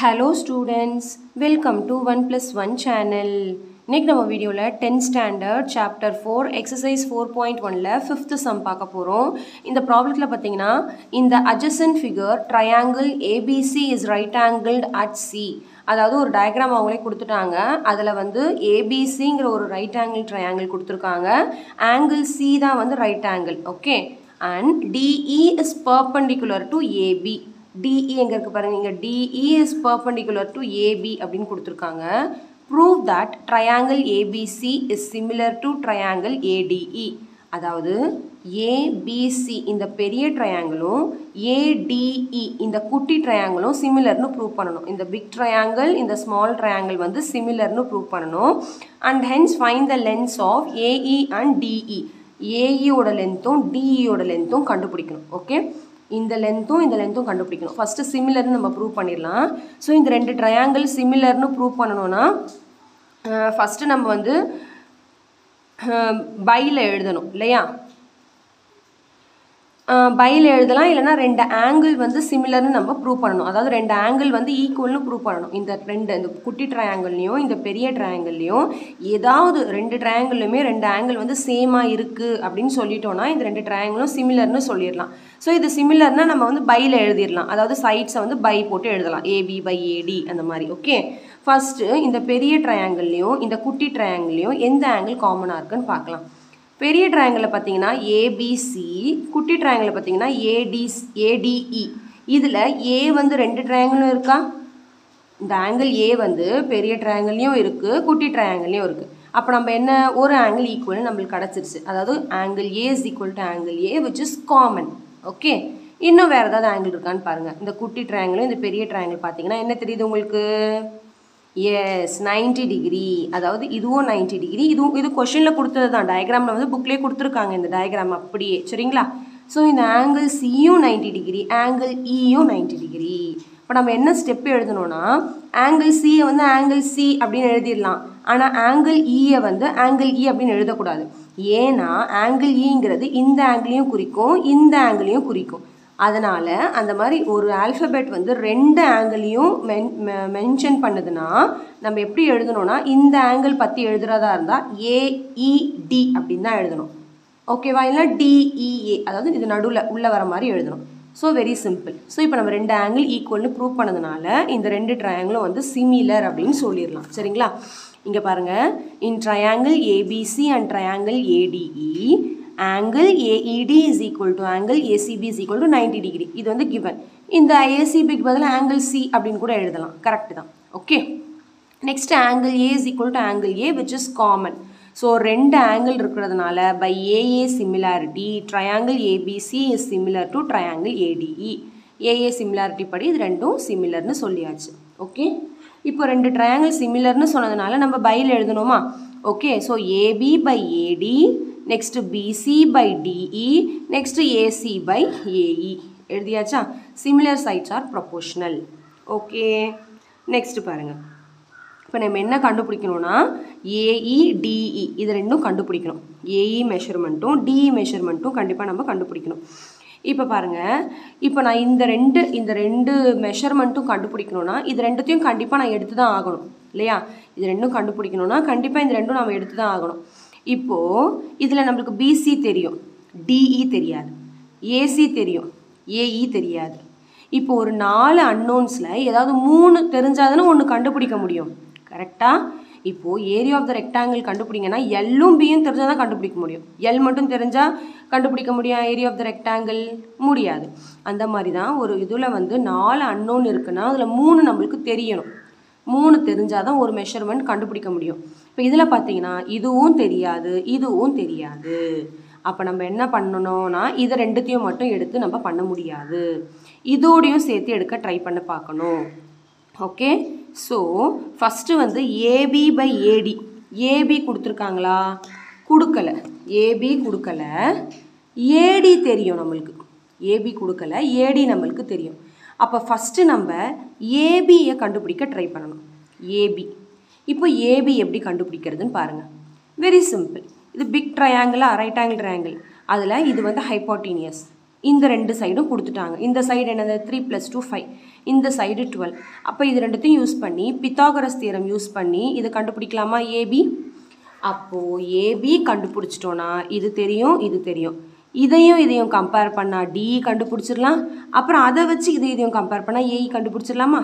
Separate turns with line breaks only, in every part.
Hello students welcome to one plus one channel இன்னைக்கு நம்ம வீடியோவில் tenth standard chapter four exercise four point ஒனில் fifth sum பார்க்க போகிறோம் இந்த ப்ராப்ளத்தில் பார்த்தீங்கன்னா இந்த adjacent figure triangle ABC is right angled at C அதாவது ஒரு டயக்ராம் அவங்களே கொடுத்துட்டாங்க. அதில் வந்து ஏபிசிங்கிற ஒரு ரைட் ஆங்கிள் ட்ரையாங்கிள் கொடுத்துருக்காங்க. ஆங்கிள் சி தான் வந்து right angle okay and DE is perpendicular to AB DE எங்கே இருக்குது பாருங்கள் இங்கே DE is perpendicular to AB அப்படின்னு கொடுத்துருக்காங்க. Prove that triangle ABC is similar to triangle ADE அதாவது ஏபிசி இந்த பெரிய ட்ரையாங்கிளும் ஏடிஇ இந்த குட்டி ட்ரையாங்கிளும் சிமிலர்னு ப்ரூவ் பண்ணணும். இந்த பிக் ட்ரையாங்கிள் இந்த ஸ்மால் ட்ரையாங்கிள் வந்து சிமிலர்னு ப்ரூவ் பண்ணணும். And hence find the length of AE and DE ஏஇயோட லென்த்தும் டிஇயோட லென்த்தும் கண்டுபிடிக்கணும். ஓகே இந்த லென்த்தும் இந்த லென்த்தும் கண்டுபிடிக்கணும். ஃபஸ்ட்டு சிமிலர்னு நம்ம ப்ரூவ் பண்ணிடலாம். ஸோ இந்த ரெண்டு ட்ரையாங்கிள் சிமிலர்னு ப்ரூவ் பண்ணணும்னா ஃபஸ்ட்டு நம்ம வந்து பையில் எழுதணும் இல்லையா? பையில் எழுதலாம் இல்லைனா ரெண்டு ஆங்கிள் வந்து சிமிலர்னு நம்ம ப்ரூவ் பண்ணணும். அதாவது ரெண்டு ஆங்கிள் வந்து ஈக்குவல்னு ப்ரூவ் பண்ணணும். இந்த ரெண்டு இந்த குட்டி ட்ரையாங்கிள்லையும் இந்த பெரிய ட்ரையாங்கிள்லையும் ஏதாவது ரெண்டு ட்ரையாங்கிள்லையுமே ரெண்டு ஆங்கிள் வந்து சேமாக இருக்குது அப்படின்னு சொல்லிட்டோம்னா இந்த ரெண்டு ட்ரையாங்கிளும் சிமிலர்னு சொல்லிடலாம். ஸோ இது சிமிலர்னா நம்ம வந்து பையில் எழுதிடலாம். அதாவது சைட்ஸை வந்து பை போட்டு எழுதலாம். ஏபி பை ஏடி அந்த மாதிரி ஓகே ஃபஸ்ட்டு இந்த பெரிய ட்ரையாங்கிள்லையும் இந்த குட்டி ட்ரையாங்கிள்லையும் எந்த ஆங்கிள் காமனாக இருக்குன்னு பார்க்கலாம். பெரிய ட்ரையாங்கிளில் பார்த்தீங்கன்னா ஏபிசி குட்டி ட்ரையாங்கிளில் பார்த்தீங்கன்னா ஏடி ஏடிஇ இதில் ஏ வந்து ரெண்டு ட்ரையாங்கிளும் இருக்கா? இந்த ஆங்கிள் ஏ வந்து பெரிய ட்ரையாங்கிள்லையும் இருக்குது குட்டி ட்ரையாங்கிள்லையும் இருக்குது அப்போ நம்ம என்ன ஒரு ஆங்கிள் ஈக்குவல் நம்மளுக்கு கிடச்சிருச்சு. அதாவது angle A is equal to angle A which is common okay இன்னும் வேறு ஏதாவது ஆங்கிள் இருக்கான்னு பாருங்கள் இந்த குட்டி ட்ரையாங்கிளும் இந்த பெரிய ட்ரையாங்கிள் பார்த்தீங்கன்னா என்ன தெரியுது உங்களுக்கு? எஸ் நைன்டி டிகிரி அதாவது இதுவும் நைன்டி டிகிரி இதுவும் இது கொஷினில் கொடுத்தது தான் டயக்ராமில் வந்து புக்லேயே கொடுத்துருக்காங்க இந்த டயக்ராம் அப்படியே. சரிங்களா? ஸோ இந்த ஆங்கிள் சியும் நைன்டி டிகிரி ஆங்கிள் இயும் நைன்டி டிகிரி இப்போ நம்ம என்ன ஸ்டெப் எழுதணும்னா ஆங்கிள் சியை வந்து ஆங்கிள் சி அப்படின்னு எழுதிடலாம். ஆனால் ஆங்கிள் இயை e வந்து ஆங்கிள் இ e அப்படின்னு எழுதக்கூடாது. ஏன்னா ஆங்கிள் இங்கிறது e இந்த ஆங்கிளையும் குறிக்கும் இந்த ஆங்கிளையும் குறிக்கும். அதனால் அந்த மாதிரி ஒரு ஆல்ஃபபெட் வந்து ரெண்டு ஆங்கிளையும் மென் மென்ஷன் பண்ணுதுன்னா நம்ம எப்படி எழுதணும்னா இந்த ஆங்கிள் பற்றி எழுதுறதா இருந்தால் ஏஇடி e, அப்படின்னு தான் எழுதணும். ஓகேவா இல்லை டிஇஏ அதாவது இது நடுவில் உள்ளே வர மாதிரி எழுதணும். ஸோ வெரி சிம்பிள் ஸோ இப்போ நம்ம ரெண்டு ஆங்கிள் ஈக்குவல்னு ப்ரூவ் பண்ணதுனால இந்த ரெண்டு ட்ரையாங்கிளும் வந்து சிமிலர் அப்படின்னு சொல்லிடலாம். சரிங்களா? இங்கே பாருங்கள் in triangle ABC and triangle ADE angle AED is equal to angle ACB is equal to ninety degree இது வந்து கிவன் இந்த ஏசிபிக்கு பதில் ஆங்கிள் சி அப்படின்னு கூட எழுதலாம். கரெக்ட் தான். Okay next angle A is equal to angle A which is common so ரெண்டு angle இருக்கிறதுனால by AA similarity triangle ABC is similar to triangle ADE AA similarity படி இது ரெண்டும் சிமிலர்னு சொல்லியாச்சு. ஓகே இப்போ ரெண்டு ட்ரையாங்கிள் சிமிலர்னு சொன்னதுனால நம்ம பையில் எழுதணுமா? Okay so AB by AD next BC by DE next AC by AE எழுதியாச்சா? Similar sides are proportional okay next பாருங்கள் இப்போ நம்ம என்ன கண்டுபிடிக்கணும்னா ஏஇ டிஇ e, e. இது ரெண்டும் கண்டுபிடிக்கணும். ஏஇ மெஷர்மெண்ட்டும் டிஇ மெஷர்மெண்ட்டும் கண்டிப்பாக நம்ம கண்டுபிடிக்கணும். இப்போ பாருங்கள் இப்போ நான் இந்த ரெண்டு இந்த ரெண்டு மெஷர்மெண்ட்டும் கண்டுபிடிக்கணும்னா இது ரெண்டுத்தையும் கண்டிப்பாக நான் எடுத்து தான் ஆகணும். இல்லையா? இது ரெண்டும் கண்டுபிடிக்கணும்னா கண்டிப்பாக இந்த ரெண்டும் நம்ம எடுத்து தான் ஆகணும். இப்போது இதில் நம்மளுக்கு பிசி தெரியும். டிஇ தெரியாது. ஏசி தெரியும். ஏஇ தெரியாது. இப்போ ஒரு நாலு அன்னோன்ஸில் ஏதாவது மூணு தெரிஞ்சாதானே ஒன்று கண்டுபிடிக்க முடியும். கரெக்டாக இப்போது ஏரியா ஆஃப் த ரெக்டாங்கிள் கண்டுபிடிங்கன்னா எல்லும் பியும் தெரிஞ்சால் தான் கண்டுபிடிக்க முடியும். எல் மட்டும் தெரிஞ்சால் கண்டுபிடிக்க முடியும் ஏரியா ஆஃப் த ரெக்டாங்கிள் முடியாது. அந்த மாதிரி தான் ஒரு இதில் வந்து நாலு அன்னோன் இருக்குன்னா அதில் மூணு நம்மளுக்கு தெரியணும். மூணு தெரிஞ்சால் தான் ஒரு மெஷர்மெண்ட் கண்டுபிடிக்க முடியும். இப்போ இதில் பார்த்தீங்கன்னா இதுவும் தெரியாது இதுவும் தெரியாது. அப்போ நம்ம என்ன பண்ணணும்னா இதை ரெண்டுத்தையும் மட்டும் எடுத்து நம்ம பண்ண முடியாது. இதோடையும் சேர்த்து எடுக்க ட்ரை பண்ண பார்க்கணும். ஓகே ஸோ ஃபஸ்ட்டு வந்து ஏபி பை ஏடி ஏபி கொடுத்துருக்காங்களா? கொடுக்கல. ஏபி கொடுக்கல. ஏடி தெரியும் நம்மளுக்கு. ஏபி கொடுக்கல. ஏடி நம்மளுக்கு தெரியும். அப்போ ஃபஸ்ட்டு நம்ம ஏபியை கண்டுபிடிக்க ட்ரை பண்ணணும். ஏபி இப்போ ஏபி எப்படி கண்டுபிடிக்கிறதுன்னு பாருங்கள் வெரி சிம்பிள் இது பிக் ட்ரையாங்கிளாக ரைட் ஆங்கிள் ட்ரையாங்கிள் அதில் இது வந்து ஹைப்போட்டீனியஸ் இந்த ரெண்டு சைடும் கொடுத்துட்டாங்க. இந்த சைடு என்னது? த்ரீ ப்ளஸ் டூ ஃபைவ் இந்த சைடு டுவெல் அப்போ இது ரெண்டுத்தையும் யூஸ் பண்ணி பித்தாகரஸ் தீரம் யூஸ் பண்ணி இதை கண்டுபிடிக்கலாமா ஏபி அப்போது ஏபி கண்டுபிடிச்சிட்டோன்னா இது தெரியும் இது தெரியும். இதையும் இதையும் கம்பேர் பண்ணால் டி கண்டுபிடிச்சிடலாம். அப்புறம் அதை வச்சு இதை இதையும் கம்பேர் பண்ணால் ஏஇ கண்டுபிடிச்சிடலாமா?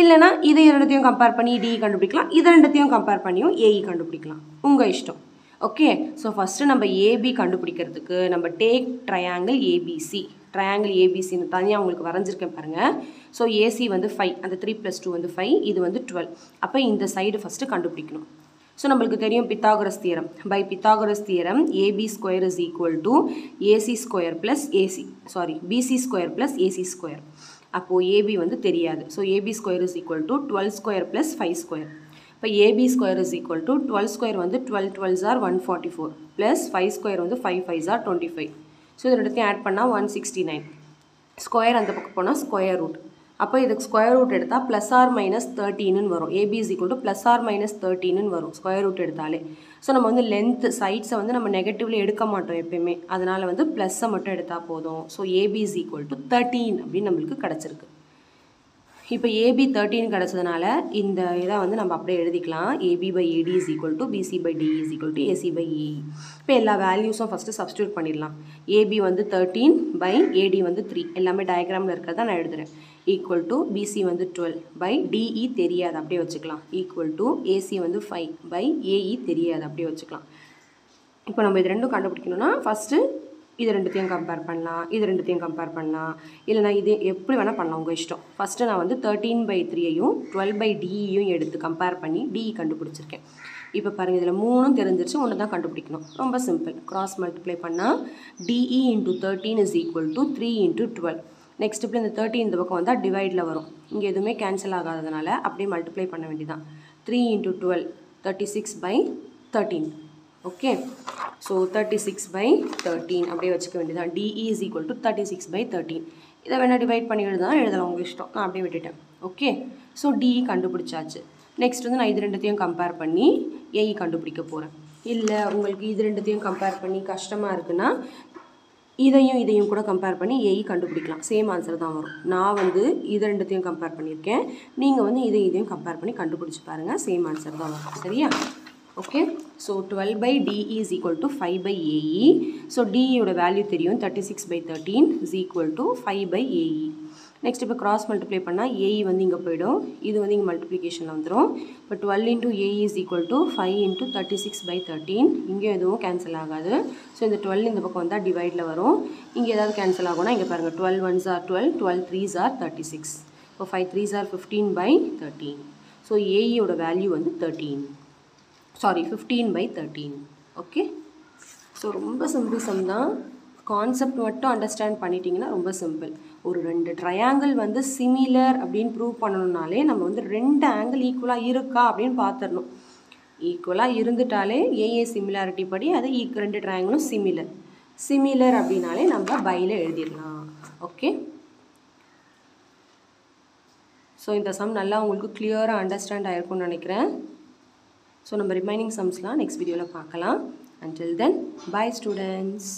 இல்லைனா இதை ரெண்டுத்தையும் கம்பேர் பண்ணி டி கண்டுபிடிக்கலாம். இதை ரெண்டுத்தையும் கம்பேர் பண்ணியும் ஏஇ கண்டுபிடிக்கலாம். உங்கள் இஷ்டம். ஓகே ஸோ ஃபஸ்ட்டு நம்ம ஏபி கண்டுபிடிக்கிறதுக்கு நம்ம டேக் ட்ரையாங்கிள் ஏபிசி ட்ரையாங்கிள் ஏபிசின்னு தனியாக உங்களுக்கு வரைஞ்சிருக்கேன் பாருங்கள் ஸோ ஏசி வந்து ஃபைவ் அந்த த்ரீ ப்ளஸ் டூ வந்து ஃபைவ் இது வந்து டுவெல் அப்போ இந்த சைடு ஃபஸ்ட்டு கண்டுபிடிக்கணும். ஸோ நம்மளுக்கு தெரியும் Pythagoras theorem. By Pythagoras theorem AB square is equal to AC square plus AC sorry BC square plus AC square அப்போது ஏபி வந்து தெரியாது. So AB square is equal to twelve square plus five square இப்போ AB square is equal to twelve square வந்து twelve twelves are one forty four plus five square வந்து five five are twenty five so இது ரெண்டுத்தையும் add பண்ணால் one sixty nine square அந்த பக்கம் போனால் square root அப்போ இதுக்கு ஸ்கொயர் ரூட் எடுத்தால் ப்ளஸ் ஆர் மைனஸ் தேர்ட்டின்னு வரும். AB is equal to plus or minus தேர்ட்டின்னு வரும் ஸ்கொயர் ரூட் எடுத்தாலே. ஸோ நம்ம வந்து லென்த் சைட்ஸை வந்து நம்ம நெகட்டிவ்ல எடுக்க மாட்டோம் எப்பயுமே. அதனால் வந்து ப்ளஸ்ஸை மட்டும் எடுத்தால் போதும். So AB is equal to thirteen அப்படின்னு நம்மளுக்கு கிடச்சிருக்கு. இப்போ ஏபி தேர்ட்டின் கிடச்சதுனால இந்த இதை வந்து நம்ம அப்படியே எழுதிக்கலாம். AB by AD is equal to BC by D is equal to AC by AE இப்போ எல்லா வேல்யூஸும் ஃபஸ்ட்டு சப்ஸ்டியூட் பண்ணிடலாம். ஏபி வந்து தேர்ட்டீன் பை ஏடி வந்து த்ரீ எல்லாமே டயக்ராமில் இருக்கிறத நான் எழுதுகிறேன் ஈக்குவல் டு பிசி வந்து டுவெல் பை டிஇ தெரியாது. அப்படியே வச்சுக்கலாம். ஈக்குவல் டு ஏசி வந்து ஃபைவ் பை ஏஇ தெரியாது. அப்படியே வச்சுக்கலாம். இப்போ நம்ம இது ரெண்டும் கண்டுபிடிக்கணும்னா ஃபஸ்ட்டு இது ரெண்டுத்தையும் கம்பேர் பண்ணலாம். இது ரெண்டுத்தையும் கம்பேர் பண்ணலாம். இல்லைனா இது எப்படி வேணால் பண்ணலாம். உங்கள் இஷ்டம். ஃபஸ்ட்டு நான் வந்து தேர்ட்டீன் பை த்ரீயையும் டுவெல் பை டியையும் எடுத்து கம்பேர் பண்ணி டிஇ கண்டுபிடிச்சிருக்கேன். இப்போ பாருங்கள் இதில் மூணும் தெரிஞ்சிருச்சு. ஒன்று தான் கண்டுபிடிக்கணும். ரொம்ப சிம்பிள் கிராஸ் மல்டிப்ளை பண்ணால் DE into thirteen is equal to three into twelve next இப்போ இந்த தேர்ட்டி இந்த பக்கம் வந்தால் டிவைடில் வரும். இங்கே எதுவுமே கேன்சல் ஆகாததுனால அப்படியே மல்டிப்ளை பண்ண வேண்டியதான் three into twelve thirty six by thirteen okay so thirty six by thirteen அப்படியே வச்சுக்க வேண்டியதான் DE is equal to thirty six by thirteen இதை வேணால் டிவைட் பண்ணி எழுதலாம் எழுதலாம். உங்கள் இஷ்டம். நான் அப்படியே விட்டுட்டேன். ஓகே ஸோ டிஇ கண்டுபிடிச்சாச்சு. நெக்ஸ்ட் வந்து நான் இது ரெண்டுத்தையும் கம்பேர் பண்ணி ஏஇ கண்டுபிடிக்க போகிறேன் இல்லை உங்களுக்கு இது ரெண்டுத்தையும் கம்பேர் பண்ணி கஷ்டமாக இருக்குன்னா இதையும் இதையும் கூட கம்பேர் பண்ணி ஏஇ கண்டுபிடிக்கலாம். சேம் ஆன்சர் தான் வரும். நான் வந்து இது ரெண்டுத்தையும் கம்பேர் பண்ணியிருக்கேன். நீங்கள் வந்து இதை இதையும் கம்பேர் பண்ணி கண்டுபிடிச்சி பாருங்கள் சேம் ஆன்சர் தான் வரும். சரியா? Okay so twelve by DE is equal to five by AE so டிஇயோட value தெரியும். Thirty six by thirteen is equal to five by AE next இப்போ கிராஸ் மல்டிப்ளை பண்ணால் ஏஇ வந்து இங்கே போயிடும். இது வந்து இங்கே மல்டிப்ளிகேஷனில் வந்துடும் இப்போ twelve into AE is equal to five into thirty six by thirteen இங்கேயும் எதுவும் கேன்சல் ஆகாது. ஸோ இந்த டுவெல் இந்த பக்கம் வந்தால் டிவைடில் வரும். இங்கே ஏதாவது கேன்சல் ஆகும்னா இங்கே பாருங்கள் twelve ones are twelve twelve threes are thirty six இப்போ five threes are fifteen by thirteen so ஏஇயோட value வந்து thirteen sorry fifteen by thirteen okay so ரொம்ப சிம்பிள் சம் தான். கான்செப்ட் மட்டும் அண்டர்ஸ்டாண்ட் பண்ணிட்டீங்கன்னா ரொம்ப சிம்பிள் ஒரு ரெண்டு ட்ரையாங்கிள் வந்து சிமிலர் அப்படின்னு ப்ரூவ் பண்ணணுன்னாலே நம்ம வந்து ரெண்டு ஆங்கிள் ஈக்குவலாக இருக்கா அப்படின்னு பார்த்துடணும் ஈக்குவலாக இருந்துட்டாலே ஏஏ சிமிலாரிட்டி படி அது ஈக் ரெண்டு ட்ரையாங்கிளும் சிமிலர் சிமிலர் அப்படின்னாலே நம்ம பையில் எழுதிடலாம். ஓகே ஸோ இந்த சம் நல்லா உங்களுக்கு கிளியராக அண்டர்ஸ்டாண்ட் ஆகிருக்கும்னு நினைக்கிறேன். ஸோ நம்ம ரிமைனிங் சம்ஸ்லாம் நெக்ஸ்ட் வீடியோவில் பார்க்கலாம் அண்டில் தென் பாய் ஸ்டூடெண்ட்ஸ்